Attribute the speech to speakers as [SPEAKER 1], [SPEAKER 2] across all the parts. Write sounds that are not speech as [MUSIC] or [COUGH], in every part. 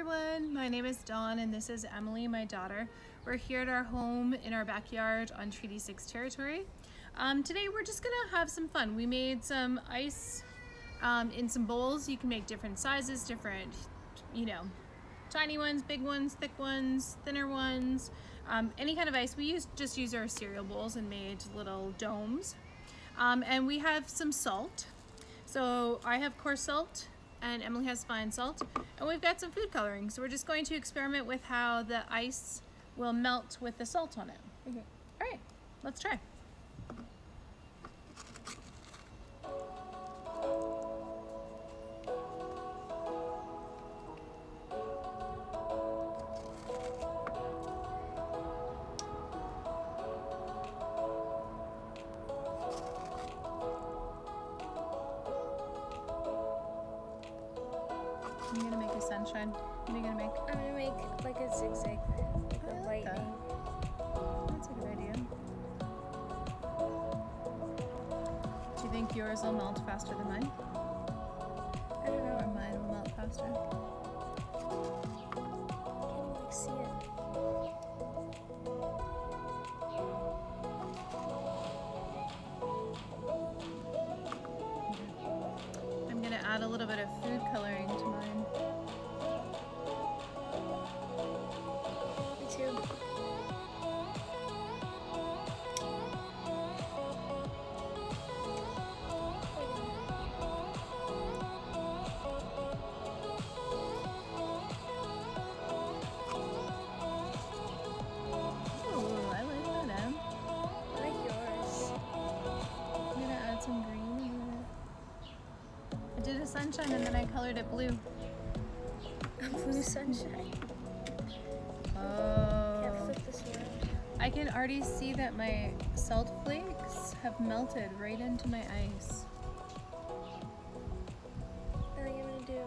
[SPEAKER 1] everyone, my name is Dawn and this is Emily, my daughter. We're here at our home in our backyard on Treaty 6 territory. Um, today we're just gonna have some fun. We made some ice um, in some bowls. You can make different sizes, different, you know, tiny ones, big ones, thick ones, thinner ones, um, any kind of ice. We used, just use our cereal bowls and made little domes. Um, and we have some salt. So I have coarse salt and Emily has fine salt. And we've got some food coloring. So we're just going to experiment with how the ice will melt with the salt on it.
[SPEAKER 2] Okay.
[SPEAKER 1] All right, let's try. Sunshine. What are you gonna make?
[SPEAKER 2] I'm gonna make like a zigzag
[SPEAKER 1] I like that. That's a good idea. Do you think yours will melt faster than mine?
[SPEAKER 2] I don't
[SPEAKER 1] Or
[SPEAKER 2] know.
[SPEAKER 1] mine will melt faster?
[SPEAKER 2] Can you like see it?
[SPEAKER 1] I'm gonna add a little bit sunshine and then I colored it blue. [LAUGHS]
[SPEAKER 2] Blue sunshine.
[SPEAKER 1] Oh.
[SPEAKER 2] flip this around.
[SPEAKER 1] I can already see that my salt flakes have melted right into my ice.
[SPEAKER 2] What are you gonna do?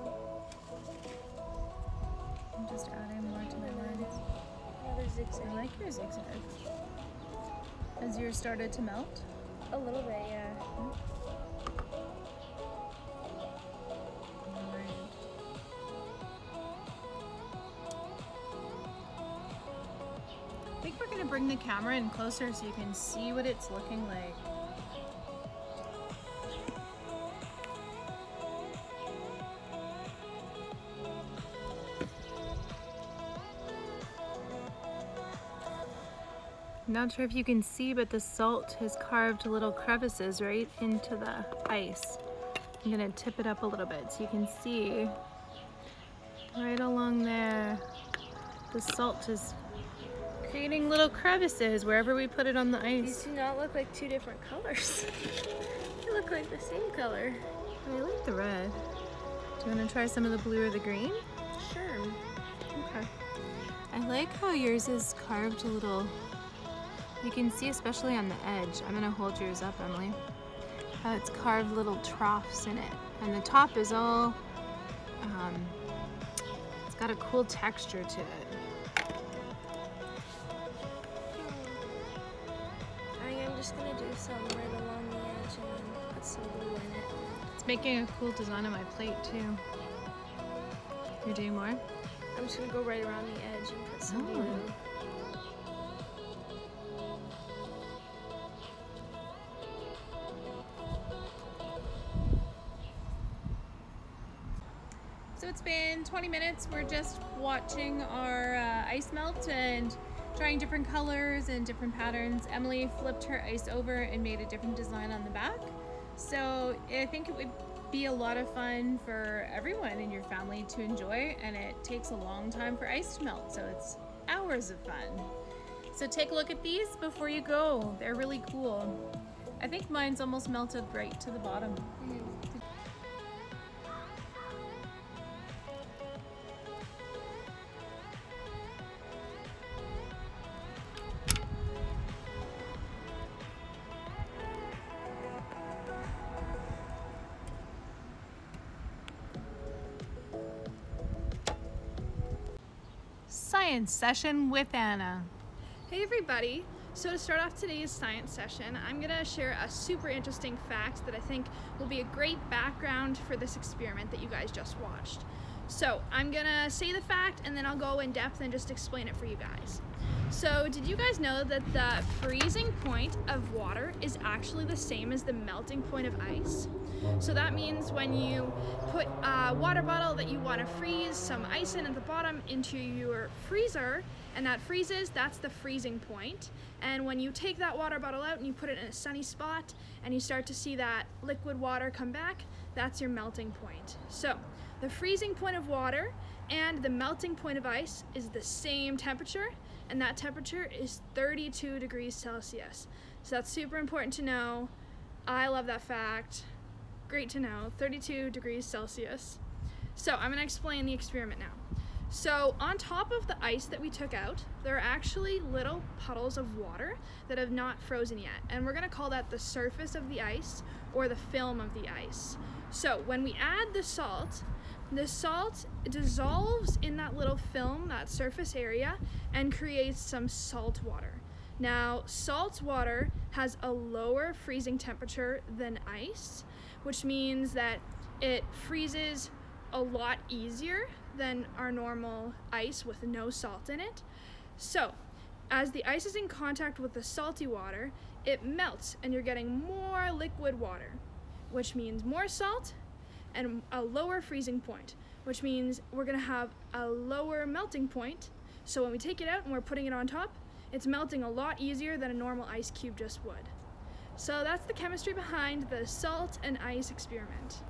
[SPEAKER 1] I'm just adding more to my lines.
[SPEAKER 2] Another zigzag.
[SPEAKER 1] I like your zigzag. Has yours started to melt?
[SPEAKER 2] A little bit, yeah.
[SPEAKER 1] Alright. Think we're gonna bring the camera in closer so you can see what it's looking like. Not sure if you can see, but the salt has carved little crevices right into the ice. I'm gonna tip it up a little bit so you can see right along there. The salt is creating little crevices wherever we put it on the ice.
[SPEAKER 2] These do not look like two different colors. [LAUGHS] they look like the same color.
[SPEAKER 1] I like the red. Do you wanna try some of the blue or the green?
[SPEAKER 2] Sure.
[SPEAKER 1] Okay. I like how yours is carved a little, you can see especially on the edge. I'm gonna hold yours up, Emily. How it's carved little troughs in it. And the top is all, um, it's got a cool texture to it.
[SPEAKER 2] Just gonna do some right along the edge and then put some blue in it.
[SPEAKER 1] It's making a cool design on my plate too. You're doing more?
[SPEAKER 2] I'm just gonna go right around the edge and put some
[SPEAKER 1] Oh.
[SPEAKER 2] blue.
[SPEAKER 1] So it's been 20 minutes. We're just watching our uh, ice melt and trying different colors and different patterns. Emily flipped her ice over and made a different design on the back. So I think it would be a lot of fun for everyone in your family to enjoy and it takes a long time for ice to melt. So it's hours of fun. So take a look at these before you go. They're really cool. I think mine's almost melted right to the bottom. Mm. Science session with Anna.
[SPEAKER 3] Hey everybody! So to start off today's science session, I'm going to share a super interesting fact that I think will be a great background for this experiment that you guys just watched. So I'm gonna say the fact and then I'll go in depth and just explain it for you guys. So did you guys know that the freezing point of water is actually the same as the melting point of ice? So that means when you put a water bottle that you want to freeze some ice in at the bottom into your freezer and that freezes, that's the freezing point. And when you take that water bottle out and you put it in a sunny spot and you start to see that liquid water come back, that's your melting point. So the freezing point of water and the melting point of ice is the same temperature and that temperature is 32 degrees Celsius. So that's super important to know. I love that fact. Great to know, 32 degrees Celsius. So I'm gonna explain the experiment now. So on top of the ice that we took out, there are actually little puddles of water that have not frozen yet. And we're gonna call that the surface of the ice or the film of the ice. So when we add the salt, the salt dissolves in that little film, that surface area, and creates some salt water. Now, salt water has a lower freezing temperature than ice, which means that it freezes a lot easier than our normal ice with no salt in it. So, as the ice is in contact with the salty water, it melts and you're getting more liquid water, which means more salt and a lower freezing point, which means we're gonna have a lower melting point. So when we take it out and we're putting it on top, it's melting a lot easier than a normal ice cube just would. So that's the chemistry behind the salt and ice experiment.